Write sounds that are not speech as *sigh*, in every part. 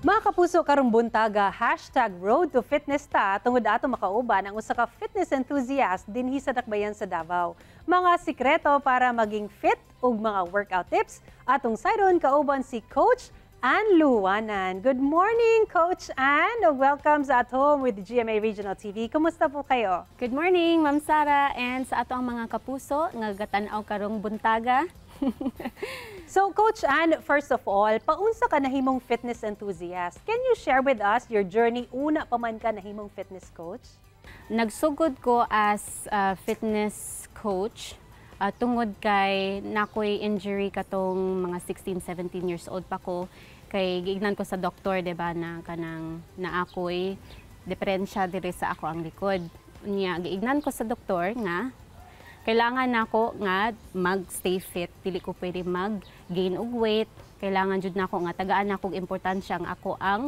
Mga kapuso karong buntaga, hashtag Road to Fitness ta, tungod ato makauban ang usa ka fitness enthusiast dinhi sa Dakbayan sa Davao. Mga sikreto para maging fit ug mga workout tips atong sayron kauban si Coach Ann Luwanan. Good morning, Coach Ann. Welcome sa At Home with GMA Regional TV. Kumusta po kayo? Good morning, Ma'am Sara, and sa ato ang mga kapuso nga gatanaw karong buntaga. *laughs* So, Coach Ann, first of all, paunsa ka nahimong fitness enthusiast. Can you share with us your journey una pa man ka nahimong fitness coach? Nagsugod ko as a fitness coach uh, tungod kay nakoy injury katong mga 16, 17 years old pa ko kay giignan ko sa doktor 'di ba na kanang na ako'y diferensya diri sa ako ang likod. Niya giignan ko sa doktor nga kailangan nako nga mag-stay fit, dili ko pwede mag-gain og weight. Kailangan jud nako nga tagaan nako importansya ang ako ang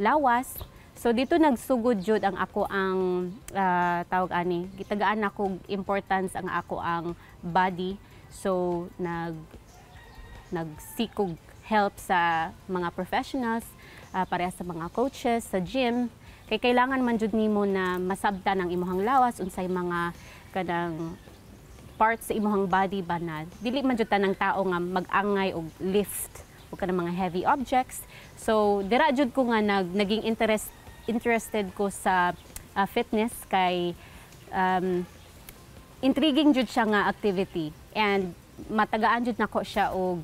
lawas. So dito nagsugod jud ang ako ang uh, tawag ani, gitagaan nako importance ang ako ang body. So nag nagsikog help sa mga professionals, uh, pareha sa mga coaches sa gym. Kay kailangan man jud nimo na masabtan ang imong lawas unsay mga kanang parts sa imong body ba na dili man jud tanang tao nga mag-angay og lift o kanang mga heavy objects. So dira jud ko nga nag naging interest interested ko sa uh, fitness kay um, intriguing jud siya nga activity and matagaan jud nako siya og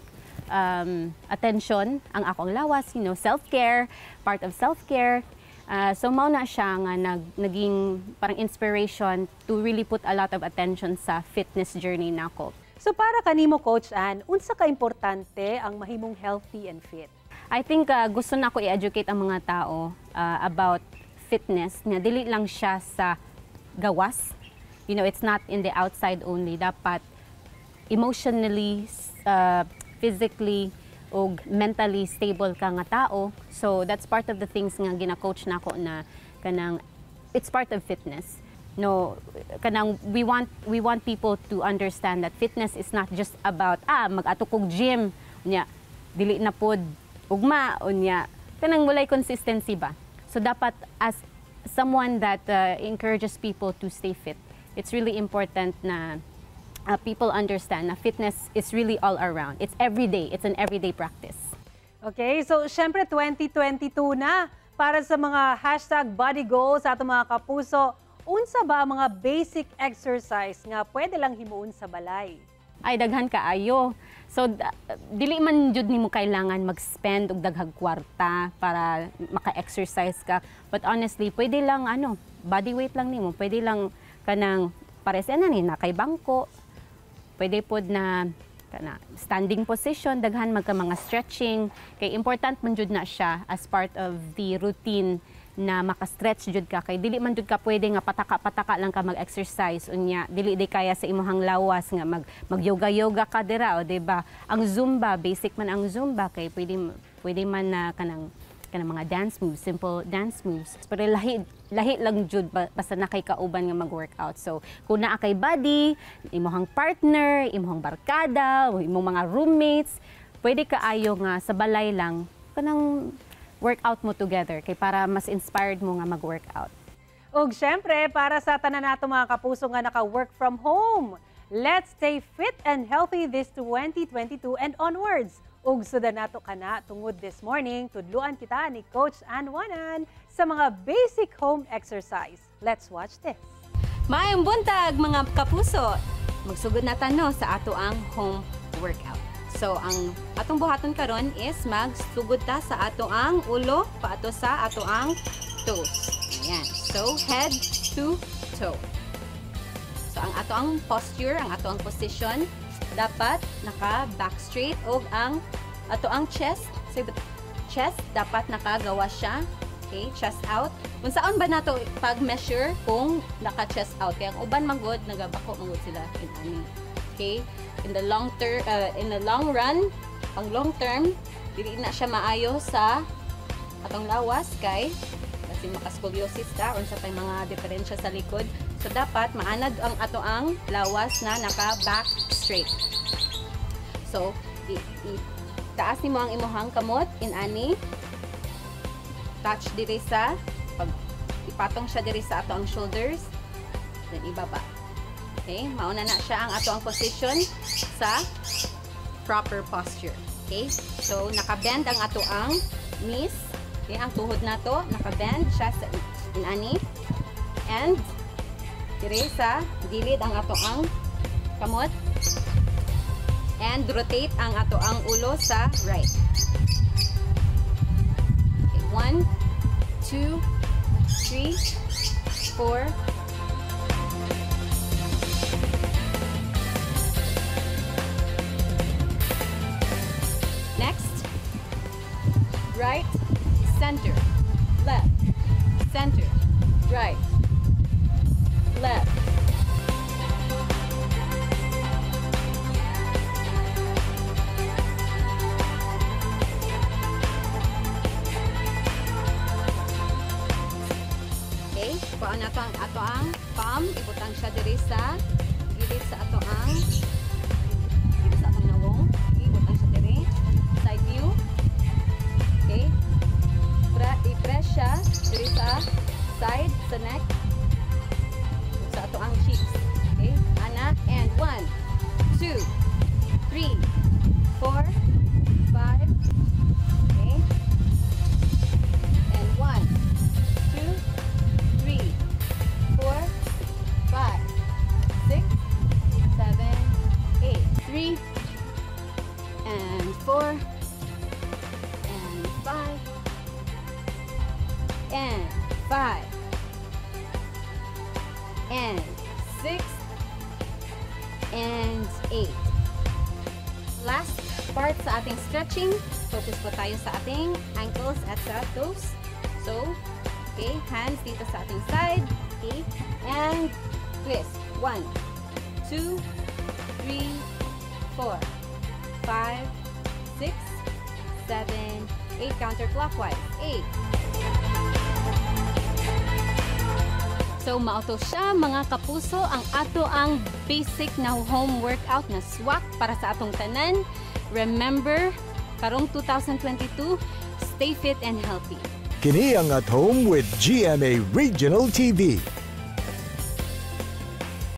um, attention ang akong lawas, you know, self-care, part of self-care. Uh, so mao na siya nga nag, naging parang inspiration to really put a lot of attention sa fitness journey nako. So para kanimo coach Ann, unsa ka importante ang mahimong healthy and fit? I think uh, gusto na ko i-educate ang mga tao uh, about fitness nga dili lang siya sa gawas. You know, it's not in the outside only. Dapat emotionally, uh, physically, og mentally stable ka nga tao. So that's part of the things nga gina-coach nako na kanang it's part of fitness. No, kanang we want we want people to understand that fitness is not just about ah mag-ato kog gym unya dili na pod ugma unya kanang mulay consistency ba. So dapat as someone that uh, encourages people to stay fit, it's really important na uh, people understand na fitness is really all around. It's every day. It's an everyday practice. Okay, so syempre 2022 na para sa mga hashtag body goals atong mga kapuso. Unsa ba ang mga basic exercise nga pwede lang himuon sa balay? Ay, daghan ka ayo. So, dili man jud nimo kailangan mag-spend og daghang kwarta para maka-exercise ka. But honestly, pwede lang ano, body weight lang nimo. Pwede lang kanang pares na ni na kay bangko, pwede pod na kana standing position daghan magka mga stretching. Kay important man jud na siya as part of the routine na maka-stretch jud ka. Kay dili man jud ka pwede nga pataka-pataka lang ka mag-exercise. Unya dili di kaya sa imong lawas nga mag mag-yoga-yoga ka dira o di ba? Ang zumba basic man ang zumba kay pwede pwede man na kanang kanang mga dance moves, simple dance moves. Pero lahi lahi lang jud basta na kay kauban nga mag-workout. So, kung naa kay body, imong partner, imong barkada, imong mga roommates, pwede ka ayo nga sa balay lang kanang workout mo together kay para mas inspired mo nga mag-workout. Ug syempre, para sa tanan nato mga kapuso nga naka-work from home, let's stay fit and healthy this 2022 and onwards. Ug suda nato kana tungod this morning, tudluan kita ni Coach Anwanan sa mga basic home exercise. Let's watch this. Maayong buntag mga kapuso. Magsugod na tano sa ato ang home workout. So ang atong buhaton karon is magsugod ta sa ato ang ulo paato sa ato ang toes. Ayan. So head to toe. So ang ato ang posture, ang ato ang position dapat naka back straight og ang ato ang chest. So chest dapat nakagawa siya okay chest out. Kung saan ba nato pag measure kung naka chest out? Kaya ang uban magod nagabako magod sila in ani okay? In the long term uh, in the long run pang long term dili na siya maayo sa atong lawas kay kasi makascoliosis ta or sa mga diferensya sa likod So dapat maanad ang ato ang lawas na naka back straight. So i, i taas nimo ang imuhang kamot in ani. touch diri sa pag ipatong siya diri sa ato ang shoulders then ibaba. Okay? Mauna na siya ang ato ang position sa proper posture. Okay? So nakabend ang ato ang knees. Okay? Ang tuhod nato nakabend siya sa inani and diri sa gilid ang ato ang kamot. And rotate ang ato ang ulo sa right. Okay, one two three four. Next. Right center. Left center. Right left. Okay, kuhaan na to ang ato ang palm, ibutang siya diri sa Three and four and five and five and six and eight. Last part sa ating stretching, focus po tayo sa ating ankles at sa toes. So, Okay, hands dito sa ating side. Okay, and twist. One, two, three, four, five, six, seven, eight. Counterclockwise. Eight. So, mauto siya mga kapuso ang ato ang basic na home workout na swak para sa atong tanan. Remember, karong 2022, stay fit and healthy. Kini ang At Home with GMA Regional TV.